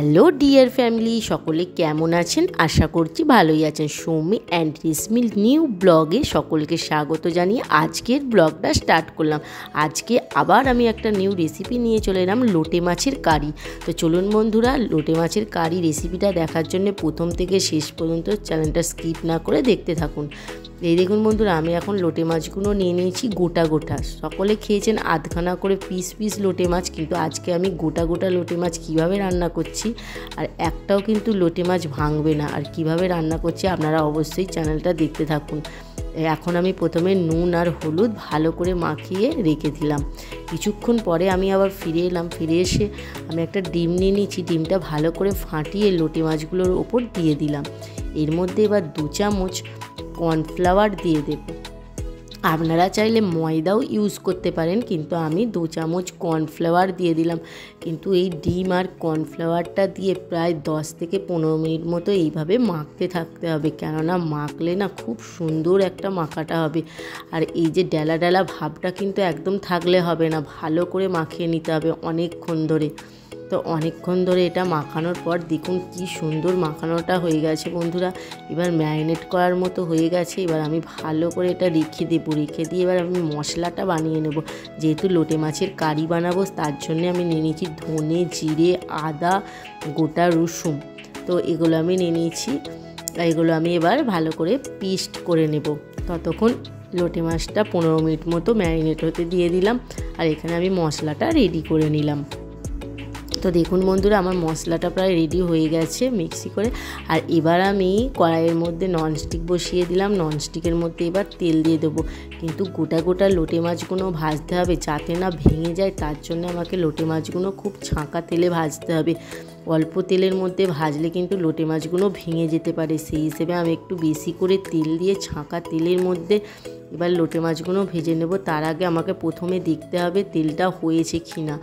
Hello dear family সকলে কেমন আছেন? আশা করছি ভালোই আছেন। সৌমি অ্যান্ড রিসমিল নিউ ব্লগে সকলকে স্বাগত জানিয়ে আজকের ব্লগটা স্টার্ট করলাম। আজকে আবার আমি একটা নিউ রেসিপি নিয়ে চলে এলাম, লোটে মাছের কারি। তো চলুন বন্ধুরা, লোটে মাছের কারি রেসিপিটা দেখার জন্য প্রথম থেকে শেষ পর্যন্ত চ্যানেলটা স্কিপ না করে দেখতে থাকুন। এই দেখুন বন্ধুরা, আমি এখন লোটে মাছগুলো নিয়ে নিয়েছি গোটা গোটা। সকলে খেয়েছেন আধখানা করে পিস পিস লোটে মাছ, কিন্তু আজকে আমি গোটা গোটা লোটে মাছ কীভাবে রান্না করছি আর একটাও কিন্তু লোটে মাছ ভাঙবে না। আর কীভাবে রান্না করছি আপনারা অবশ্যই চ্যানেলটা দেখতে থাকুন। এখন আমি প্রথমে নুন আর হলুদ ভালো করে মাখিয়ে রেখে দিলাম। কিছুক্ষণ পরে আমি আবার ফিরে এলাম। ফিরে এসে আমি একটা ডিম নিয়ে নিয়েছি। ডিমটা ভালো করে ফাটিয়ে লোটে মাছগুলোর ওপর দিয়ে দিলাম। এর মধ্যে এবার দু চামচ কর্নফ্লাওয়ার দিয়ে দেব। আপনারা চাইলে ময়দাও ইউজ করতে পারেন, কিন্তু আমি দু চামচ কর্নফ্লাওয়ার দিয়ে দিলাম। কিন্তু এই ডিম আর কর্নফ্লাওয়ারটা দিয়ে প্রায় দশ থেকে পনেরো মিনিট মতো এইভাবে মাখতে থাকতে হবে। কেননা মাখলে না খুব সুন্দর একটা মাখাটা হবে। আর এই যে ডেলা ডেলা ভাবটা কিন্তু একদম থাকলে হবে না। ভালো করে মাখিয়ে নিতে হবে অনেকক্ষণ ধরে। তো অনেকক্ষণ ধরে এটা মাখানোর পর দেখুন কি সুন্দর মাখানোটা হয়ে গেছে বন্ধুরা। এবার ম্যারিনেট করার মতো হয়ে গেছে। এবার আমি ভালো করে এটা রেখে দেবো, রেখে দিয়ে এবার আমি মশলাটা বানিয়ে নেব। যেহেতু লোটে মাছের কারি বানাবো, তার জন্য আমি নিয়ে নিয়েছি ধনে জিরে, আদা, গোটা রসুন। তো এগুলো আমি নিয়ে নিয়েছি। এগুলো আমি এবার ভালো করে পিস্ট করে নেব। ততক্ষণ লোটে মাছটা পনেরো মিনিট মতো ম্যারিনেট হতে দিয়ে দিলাম। আর এখানে আমি মশলাটা রেডি করে নিলাম। তো দেখুন বন্ধুরা, আমার মশলাটা প্রায় রেডি হয়ে গেছে মিক্সি করে। আর এবার আমি কড়াইয়ের মধ্যে ননস্টিক বসিয়ে দিলাম। ননস্টিকের মধ্যে এবার তেল দিয়ে দেবো। কিন্তু গোটা গোটা লোটে মাছগুলো ভাজতে হবে। যাতে না ভেঙে যায়, তার জন্য আমাকে লোটে মাছগুলো খুব ছাঁকা তেলে ভাজতে হবে। অল্প তেলের মধ্যে ভাজলে কিন্তু লোটে মাছগুলো ভেঙে যেতে পারে। সেই হিসেবে আমি একটু বেশি করে তেল দিয়ে ছাঁকা তেলের মধ্যে এবার লোটে মাছগুলো ভেজে নেব। তার আগে আমাকে প্রথমে দেখতে হবে তেলটা হয়েছে কি না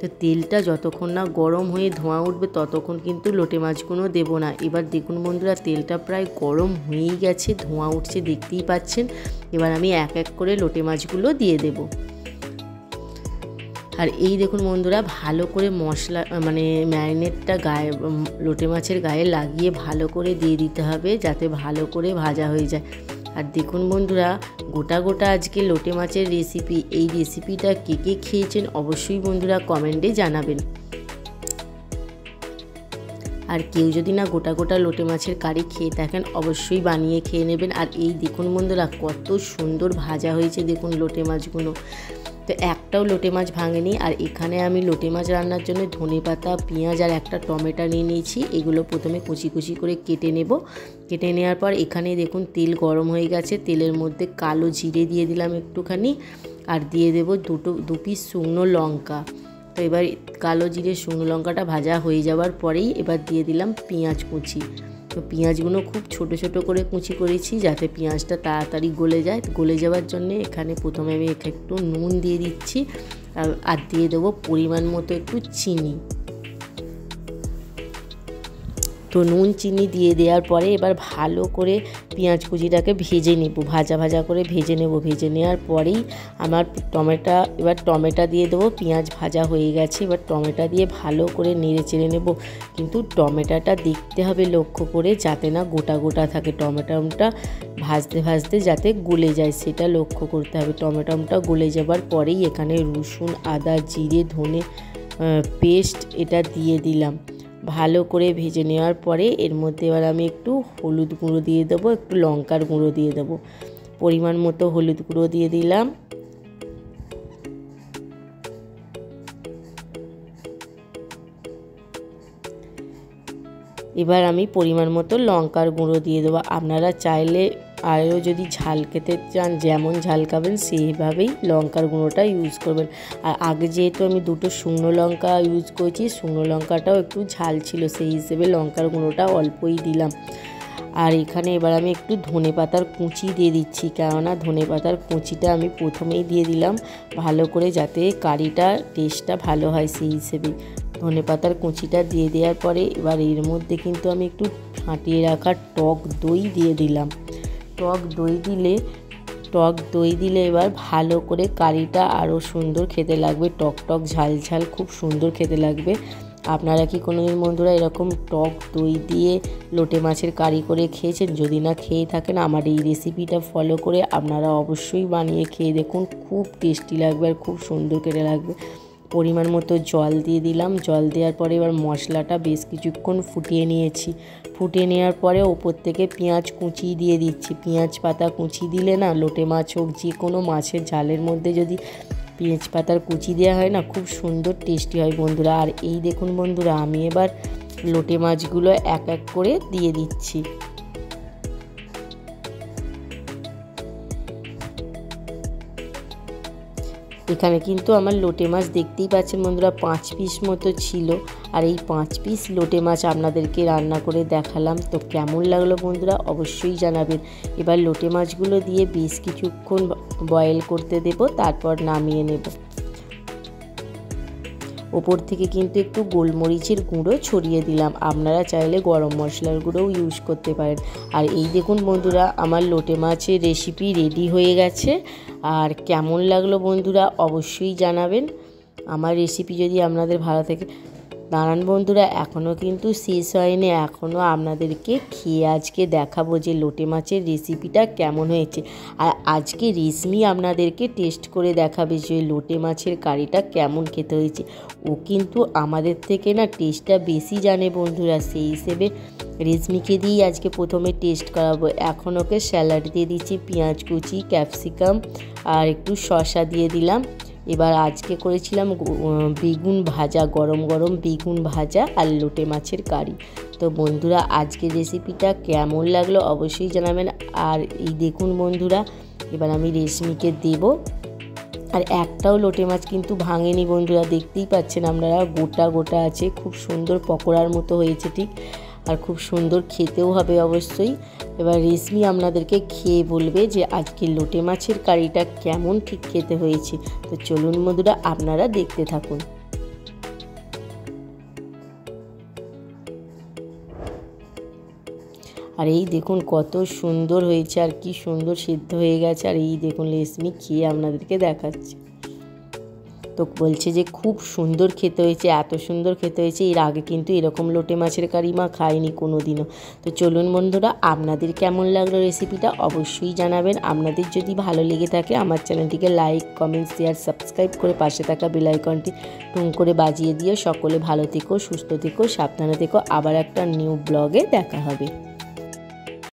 তো তেলটা যতক্ষণ না গরম হয়ে ধোঁয়া উঠবে ততক্ষণ কিন্তু লোটে মাছগুলো দেবো না। এবার দেখুন বন্ধুরা, তেলটা প্রায় গরম হয়েই গেছে, ধোঁয়া উঠছে, দেখতেই পাচ্ছেন। এবার আমি এক এক করে লোটে মাছগুলো দিয়ে দেব। আর এই দেখুন বন্ধুরা, ভালো করে মশলা মানে ম্যারিনেটটা গায়ে লোটে মাছের গায়ে লাগিয়ে ভালো করে দিয়ে দিতে হবে যাতে ভালো করে ভাজা হয়ে যায়। আর দেখুন বন্ধুরা, গোটা গোটা আজকে লোটে মাছের রেসিপি এই রেসিপিটা কে কে খেয়েছেন অবশ্যই বন্ধুরা কমেন্টে জানাবেন। আর কেউ যদি না গোটা গোটা লোটে মাছের কারি খেয়ে থাকেন, অবশ্যই বানিয়ে খেয়ে নেবেন। আর এই দেখুন বন্ধুরা, কত সুন্দর ভাজা হয়েছে দেখুন লোটে মাছগুলো। তো একটাও লোটে মাছ ভাঙেনি। আর এখানে আমি লোটে মাছ রান্নার জন্য ধনে পাতা, পেঁয়াজ আর একটা টমেটো নিয়ে নিয়েছি। এগুলো প্রথমে কুচি কুচি করে কেটে নেব। কেটে নেওয়ার পর এখানে দেখুন তেল গরম হয়ে গেছে। তেলের মধ্যে কালো জিরে দিয়ে দিলাম একটুখানি। আর দিয়ে দেব দুটো, দু পিস শুকনো লঙ্কা। তো এবার কালো জিরে শুকনো লঙ্কাটা ভাজা হয়ে যাওয়ার পরেই এবার দিয়ে দিলাম পেঁয়াজ কুচি। তো পেঁয়াজগুলো খুব ছোট ছোট করে কুচি করেছি যাতে পেঁয়াজটা তাড়াতাড়ি গলে যায়। গলে যাওয়ার জন্য এখানে প্রথমে আমি একটু নুন দিয়ে দিচ্ছি। আর দিয়ে দেবো পরিমাণ মতো একটু চিনি। তো নুন, চিনি দিয়ে দেওয়ার পরে এবার ভালো করে পেঁয়াজ কুচিটাকে ভেজে নেব। ভাজা ভাজা করে ভেজে নেব। ভেজে নেওয়ার পরেই আমার টমেটো, এবার টমেটো দিয়ে দেবো। পেঁয়াজ ভাজা হয়ে গেছে, এবার টমেটো দিয়ে ভালো করে নেড়ে চেড়ে নেব। কিন্তু টমেটোটা দেখতে হবে লক্ষ্য করে যাতে না গোটা গোটা থাকে। টমেটোটা ভাজতে ভাজতে যাতে গলে যায়, সেটা লক্ষ্য করতে হবে। টমেটোটা গলে যাবার পরেই এখানে রসুন, আদা, জিরে, ধনে পেস্ট এটা দিয়ে দিলাম। ভালো করে ভেজে নেওয়ার পরে এর মধ্যে এবার আমি একটু হলুদ গুঁড়ো দিয়ে দেবো, একটু লঙ্কার গুঁড়ো দিয়ে দেবো। পরিমাণ মতো হলুদ গুঁড়ো দিয়ে দিলাম। এবার আমি পরিমাণ মতো লঙ্কার গুঁড়ো দিয়ে দেবো। আপনারা চাইলে আরও যদি ঝাল খেতে চান, যেমন ঝাল খাবেন, সেইভাবেই লঙ্কার গুঁড়োটা ইউজ করবেন। আর আগে যেহেতু আমি দুটো শুকনো লঙ্কা ইউজ করেছি, শুকনো লঙ্কাটাও একটু ঝাল ছিল, সেই হিসেবে লঙ্কার গুঁড়োটা অল্পই দিলাম। আর এখানে এবার আমি একটু ধনে পাতার কুচি দিয়ে দিচ্ছি, কেননা ধনে পাতার কুচিটা আমি প্রথমেই দিয়ে দিলাম ভালো করে যাতে কারিটা টেস্টটা ভালো হয় সেই হিসেবে। ধনে পাতার কুচিটা দিয়ে দেওয়ার পরে এবার এর মধ্যে কিন্তু আমি একটু ফাটিয়ে রাখা টক দই দিয়ে দিলাম। টক দই দিলে, টক দই দিলে এবার ভালো করে কারিটা আরও সুন্দর খেতে লাগবে। টক টক ঝাল ঝাল খুব সুন্দর খেতে লাগবে। আপনারা কি কোনো দিন বন্ধুরা এরকম টক দই দিয়ে লোটে মাছের কারি করে খেয়েছেন? যদি না খেয়ে থাকেন, আমার এই রেসিপিটা ফলো করে আপনারা অবশ্যই বানিয়ে খেয়ে দেখুন। খুব টেস্টি লাগবে আর খুব সুন্দর করে লাগবে। পরিমাণ মতো জল দিয়ে দিলাম। জল দেওয়ার পরে এবার মশলাটা বেশ কিছুক্ষণ ফুটিয়ে নিয়েছি। ফুটিয়ে নেওয়ার পরে ওপর থেকে পেঁয়াজ কুচি দিয়ে দিচ্ছি। পেঁয়াজ পাতা কুচি দিলে না লোটে মাছ হোক যে কোনো মাছের ঝালের মধ্যে যদি পেঁয়াজ পাতার কুচি দেওয়া হয় না খুব সুন্দর টেস্টি হয় বন্ধুরা। আর এই দেখুন বন্ধুরা, আমি এবার লোটে মাছগুলো এক এক করে দিয়ে দিচ্ছি। এখানে কিন্তু আমার লোটে মাছ দেখতেই পাচ্ছেন বন্ধুরা, পাঁচ পিস মতো ছিল। আর এই পাঁচ পিস লোটে মাছ আপনাদেরকে রান্না করে দেখালাম। তো কেমন লাগল বন্ধুরা অবশ্যই জানাবেন। এবার লোটে মাছগুলো দিয়ে বেশ কিছুক্ষণ বয়েল করতে দেব, তারপর নামিয়ে নেব। ওপর থেকে কিন্তু একটু গোলমরিচের গুঁড়ো ছড়িয়ে দিলাম। আপনারা চাইলে গরম মশলার গুঁড়োও ইউজ করতে পারেন। আর এই দেখুন বন্ধুরা, আমার লোটে মাছের রেসিপি রেডি হয়ে গেছে। আর কেমন লাগল বন্ধুরা, অবশ্যই জানাবেন। আমার রেসিপি যদি আপনাদের ভালো থাকে দাঁড়ান বন্ধুরা এখনও কিন্তু শেষ হয়নি। এখনও আপনাদেরকে খেয়ে আজকে দেখাবো যে লোটে মাছের রেসিপিটা কেমন হয়েছে। আর আজকে রেশমি আপনাদেরকে টেস্ট করে দেখাবে যে লোটে মাছের কারিটা কেমন খেতে হয়েছে। ও কিন্তু আমাদের থেকে না টেস্টটা বেশি জানে বন্ধুরা, সেই হিসেবে রেশমিকে দিয়েই আজকে প্রথমে টেস্ট করাবো। এখন ওকে স্যালাড দিয়ে দিচ্ছি, পেঁয়াজ কুচি ক্যাপসিকাম আর একটু শসা দিয়ে দিলাম। এবার আজকে করেছিলাম বেগুন ভাজা, গরম গরম বেগুন ভাজা আর লোটে মাছের কারি। তো বন্ধুরা, আজকের রেসিপিটা কেমন লাগল অবশ্যই জানাবেন। আর এই দেখুন বন্ধুরা, এবার আমি রেশমিকে দেব। আর একটাও লোটে মাছ কিন্তু ভাঙেনি বন্ধুরা, দেখতেই পাচ্ছেন আপনারা, গোটা গোটা আছে, খুব সুন্দর পকোড়ার মতো হয়েছে ঠিক। আর খুব সুন্দর খেতেও হবে অবশ্যই। এবার রেশমি আপনাদেরকে খেয়ে বলবে যে আজকে লোটে মাছের কারিটা কেমন ঠিক খেতে হয়েছে। তো চলুন মধুরা আপনারা দেখতে থাকুন। আর এই দেখুন কত সুন্দর হয়েছে আর কি সুন্দর সিদ্ধ হয়ে গেছে। আর এই দেখুন রেশমি খেয়ে আপনাদেরকে দেখাচ্ছে। তো বলছে যে খুব সুন্দর খেতে হয়েছে, এত সুন্দর খেতে হয়েছে, এর আগে কিন্তু এরকম লোটে মাছের কারি মা খায়নি কোনো দিনও তো চলুন বন্ধুরা, আপনাদের কেমন লাগল রেসিপিটা অবশ্যই জানাবেন। আপনাদের যদি ভালো লেগে থাকে, আমার চ্যানেলটিকে লাইক কমেন্ট শেয়ার সাবস্ক্রাইব করে পাশে থাকা বেলাইকনটি টুং করে বাজিয়ে দিয়ে সকলে ভালো থেকো, সুস্থ থেকো, সাবধানে থেকো। আবার একটা নিউ ব্লগে দেখা হবে।